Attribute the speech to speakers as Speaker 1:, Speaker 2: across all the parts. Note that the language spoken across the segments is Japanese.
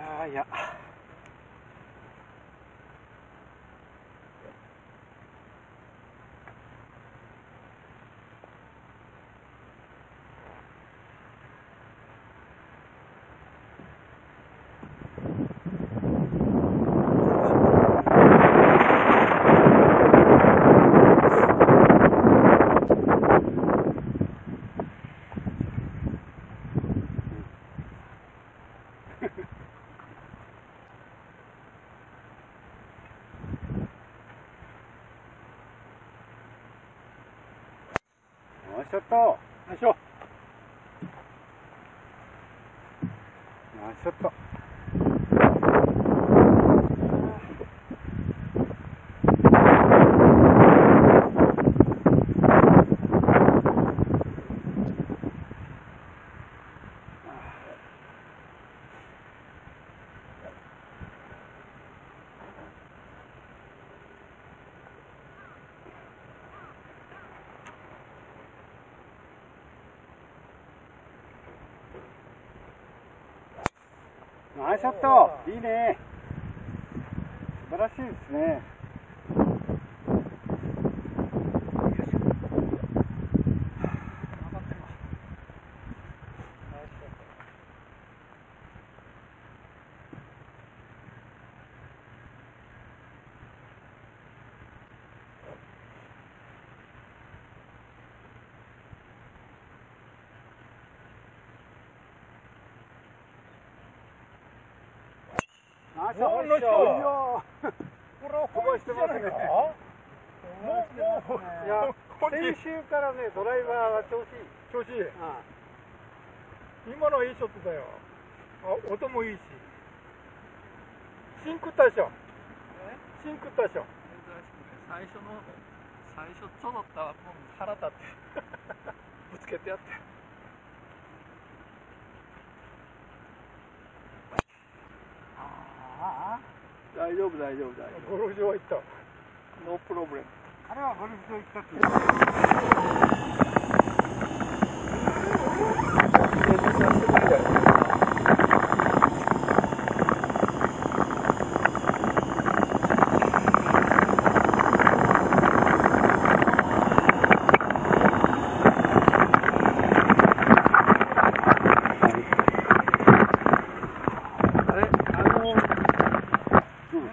Speaker 1: やいや。ナイスショットよいしょ。よいしょっと。ナイスショット。いいね。素晴らしいですね。ナイスショット
Speaker 2: おーナイスショット
Speaker 1: いや
Speaker 2: これは
Speaker 1: してますね
Speaker 2: もうもう
Speaker 1: いや
Speaker 2: 本人
Speaker 1: 先週からねドライバーが調子いい
Speaker 2: 調子いい
Speaker 1: あ
Speaker 2: 今のはいいショットだよあ音もいいしシンクったでしょシンクったでしょ
Speaker 3: 珍しくね最初の最初ちょろった腹立ってぶつけてやって
Speaker 1: あ
Speaker 3: 大丈夫大丈夫大丈
Speaker 2: ゴルフ場行った。
Speaker 3: 夫ノープロブレム。
Speaker 1: 彼はゴルフ場行ったって言ってあれあのうん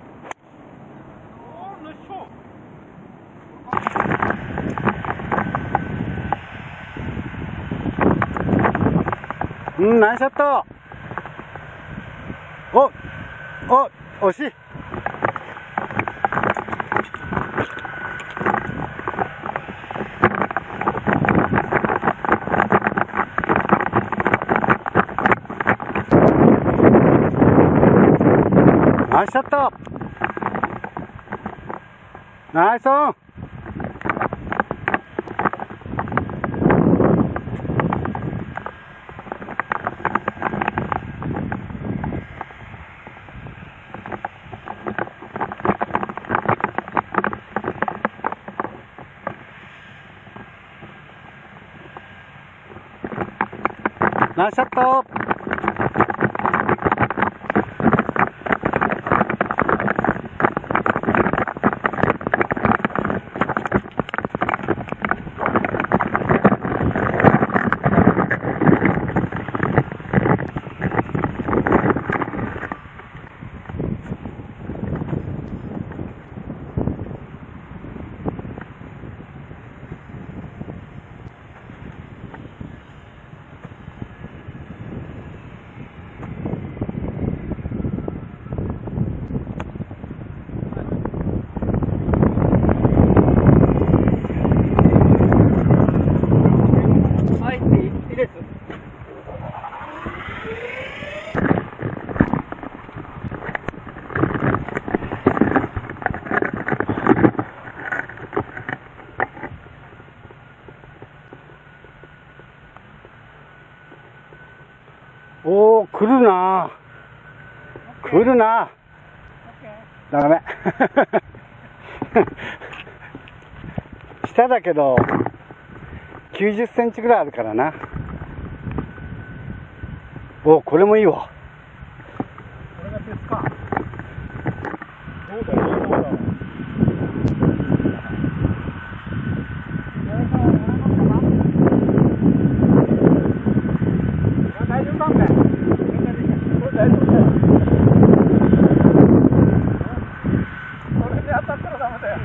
Speaker 2: おーナイスショット
Speaker 1: うん、ナイスショット。おお惜しい。ナイスショット。ナイスオン。ナ来るな。来来るな。ダメ。下だけど90センチぐらいあるからな。おこれもいいわ。
Speaker 2: これが鉄か。どうだよどうだろう大丈夫なんだよ。これ大丈夫だよ。これで当たったらダメだよ。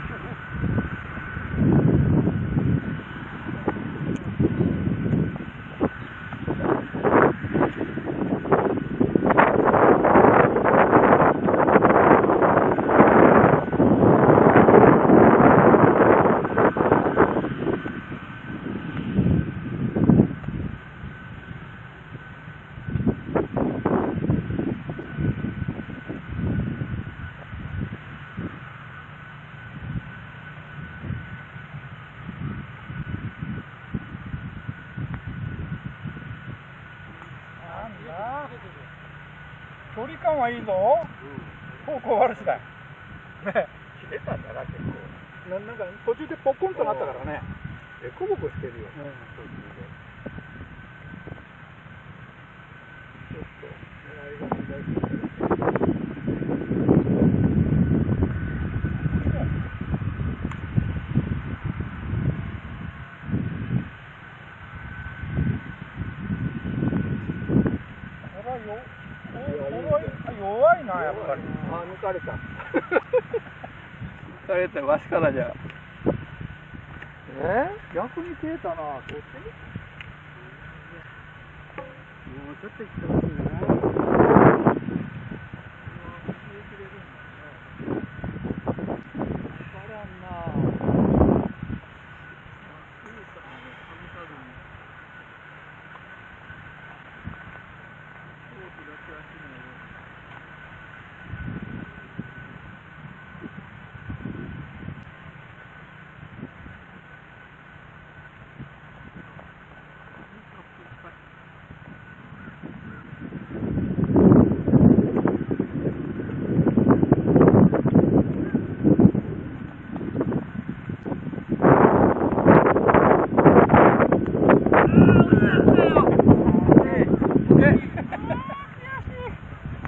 Speaker 2: なんだ距離感はいいぞ、方向悪しだね切れたんだな結構ななんか途中でポッコンとなったからね。
Speaker 3: してるよ、
Speaker 2: うん。
Speaker 3: ちょっと狙いが乱れてる
Speaker 2: これはよこれは弱いなやっぱり
Speaker 3: あ抜かれた。抜かれたわしからじゃえ？逆に切れたな。こっち？
Speaker 1: もうちょっと行ってほしいな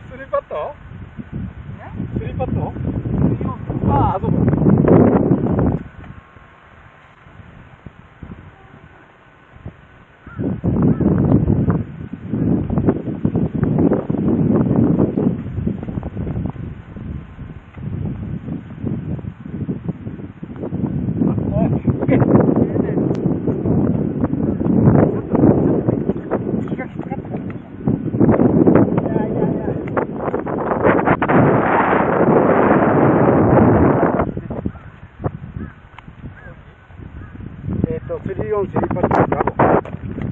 Speaker 2: スリーパットスリーパット
Speaker 3: ああそうか
Speaker 1: えっ、と、3